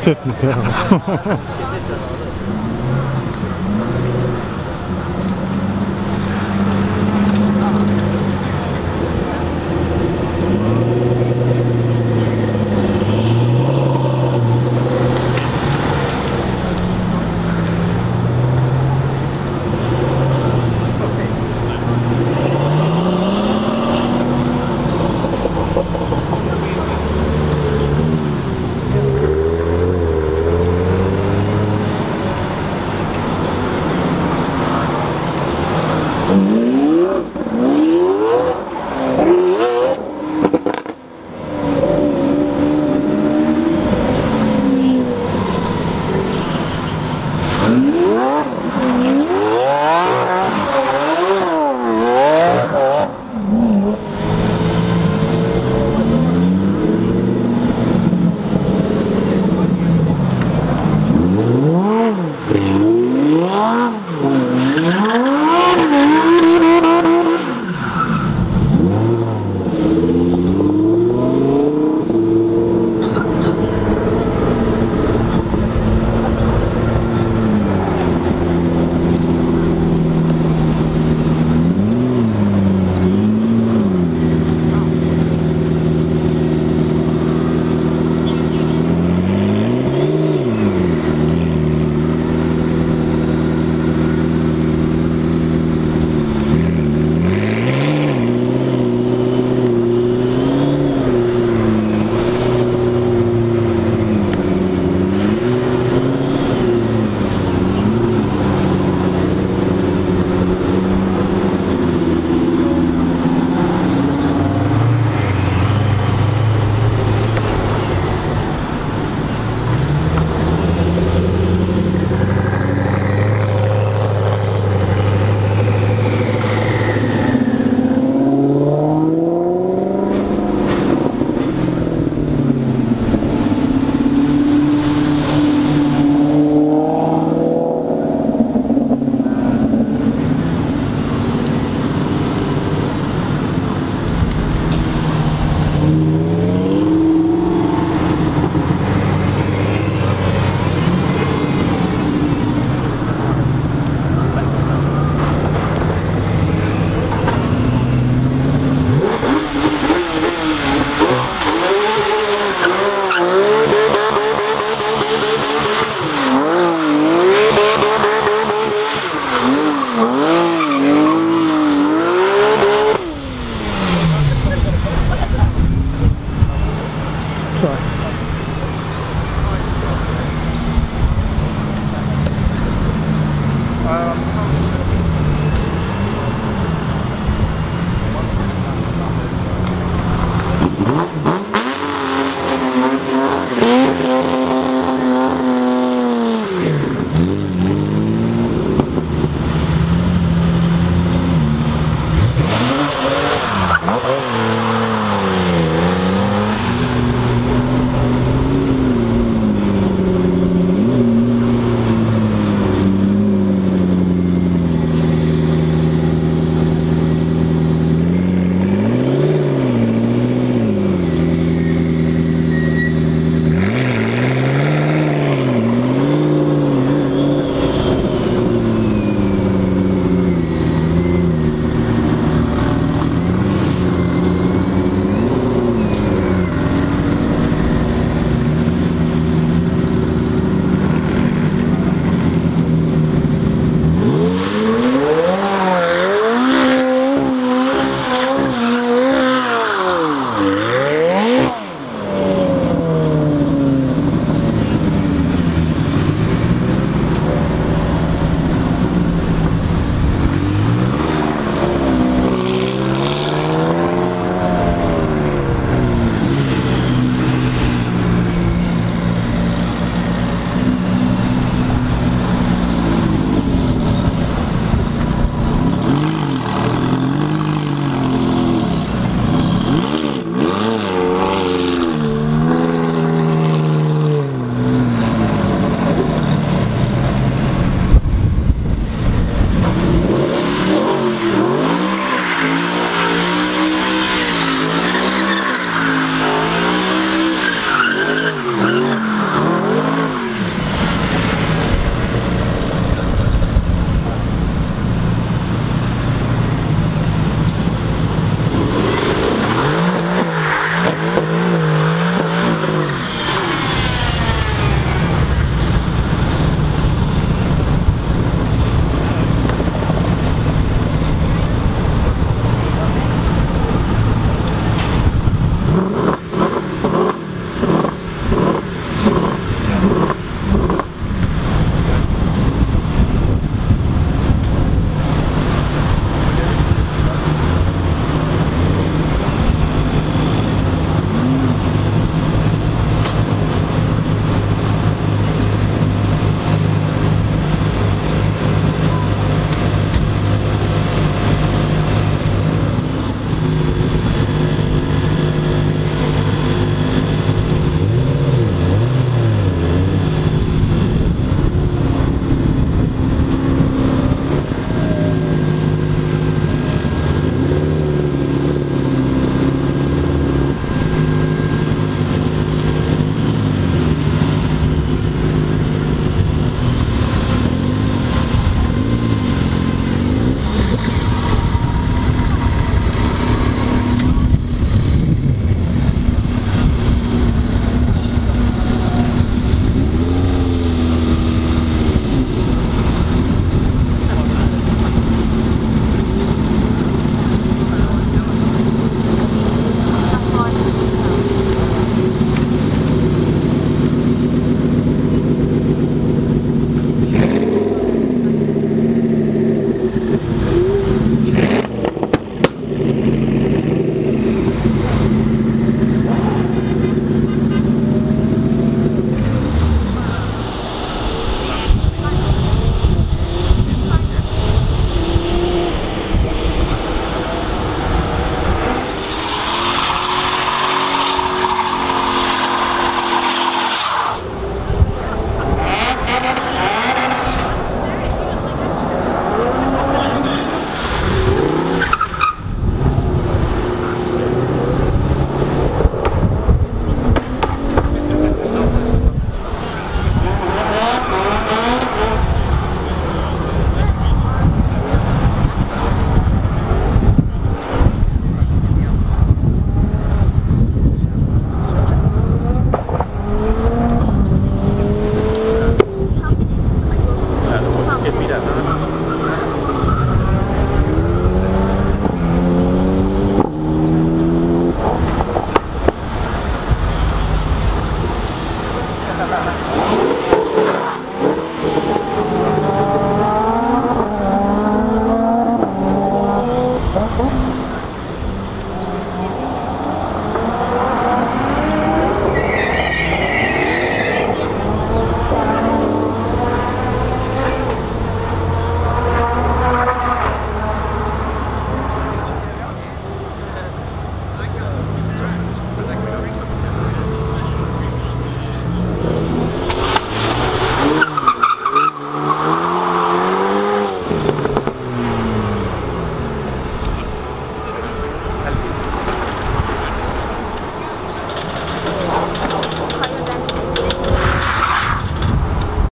Tiffany Tiff